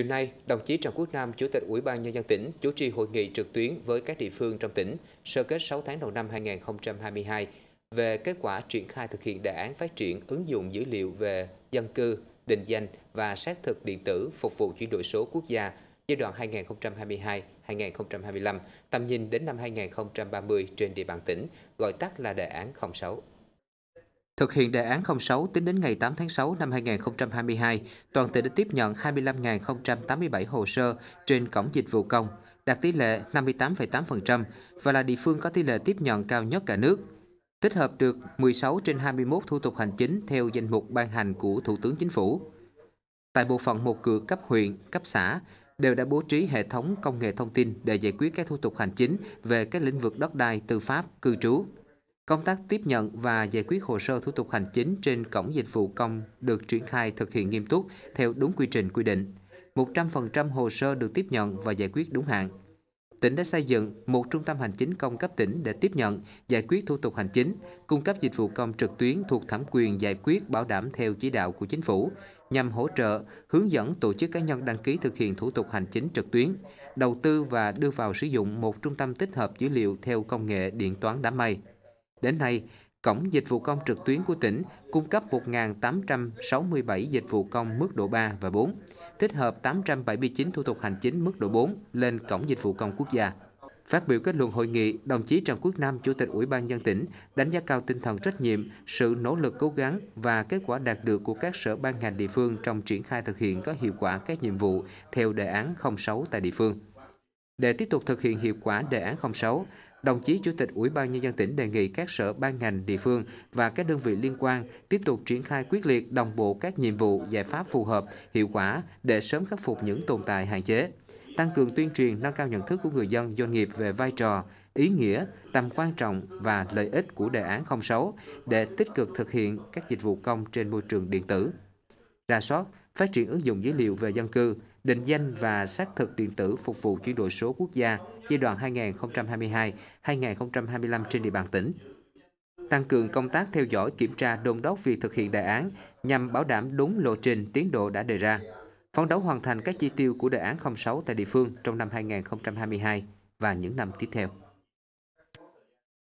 Chiều nay, đồng chí Trần Quốc Nam, Chủ tịch Ủy ban Nhân dân tỉnh, chủ trì hội nghị trực tuyến với các địa phương trong tỉnh sơ kết 6 tháng đầu năm 2022 về kết quả triển khai thực hiện đề án phát triển ứng dụng dữ liệu về dân cư, định danh và xác thực điện tử phục vụ chuyển đổi số quốc gia giai đoạn 2022-2025, tầm nhìn đến năm 2030 trên địa bàn tỉnh, gọi tắt là đề án 06. Thực hiện đề án 06 tính đến ngày 8 tháng 6 năm 2022, toàn tỉnh đã tiếp nhận 25.087 hồ sơ trên cổng dịch vụ công, đạt tỷ lệ 58,8% và là địa phương có tỷ lệ tiếp nhận cao nhất cả nước. Tích hợp được 16 trên 21 thủ tục hành chính theo danh mục ban hành của Thủ tướng Chính phủ. Tại bộ phận một cửa cấp huyện, cấp xã, đều đã bố trí hệ thống công nghệ thông tin để giải quyết các thủ tục hành chính về các lĩnh vực đất đai, tư pháp, cư trú. Công tác tiếp nhận và giải quyết hồ sơ thủ tục hành chính trên cổng dịch vụ công được triển khai thực hiện nghiêm túc theo đúng quy trình quy định. 100% hồ sơ được tiếp nhận và giải quyết đúng hạn. Tỉnh đã xây dựng một trung tâm hành chính công cấp tỉnh để tiếp nhận, giải quyết thủ tục hành chính, cung cấp dịch vụ công trực tuyến thuộc thẩm quyền giải quyết bảo đảm theo chỉ đạo của chính phủ, nhằm hỗ trợ, hướng dẫn tổ chức cá nhân đăng ký thực hiện thủ tục hành chính trực tuyến, đầu tư và đưa vào sử dụng một trung tâm tích hợp dữ liệu theo công nghệ điện toán đám mây. Đến nay, Cổng Dịch vụ Công trực tuyến của tỉnh cung cấp 1.867 dịch vụ công mức độ 3 và 4, tích hợp 879 thủ tục hành chính mức độ 4 lên Cổng Dịch vụ Công Quốc gia. Phát biểu kết luận hội nghị, đồng chí Trần Quốc Nam, Chủ tịch Ủy ban dân tỉnh, đánh giá cao tinh thần trách nhiệm, sự nỗ lực cố gắng và kết quả đạt được của các sở ban ngành địa phương trong triển khai thực hiện có hiệu quả các nhiệm vụ theo đề án 06 tại địa phương. Để tiếp tục thực hiện hiệu quả đề án 06, đồng chí Chủ tịch Ủy ban Nhân dân tỉnh đề nghị các sở ban ngành địa phương và các đơn vị liên quan tiếp tục triển khai quyết liệt đồng bộ các nhiệm vụ, giải pháp phù hợp, hiệu quả để sớm khắc phục những tồn tại hạn chế, tăng cường tuyên truyền nâng cao nhận thức của người dân doanh nghiệp về vai trò, ý nghĩa, tầm quan trọng và lợi ích của đề án 06 để tích cực thực hiện các dịch vụ công trên môi trường điện tử. Ra soát, phát triển ứng dụng dữ liệu về dân cư, định danh và xác thực điện tử phục vụ chuyển đổi số quốc gia giai đoạn 2022-2025 trên địa bàn tỉnh. Tăng cường công tác theo dõi, kiểm tra, đôn đốc việc thực hiện đề án nhằm bảo đảm đúng lộ trình, tiến độ đã đề ra. Phấn đấu hoàn thành các chi tiêu của đề án 06 tại địa phương trong năm 2022 và những năm tiếp theo.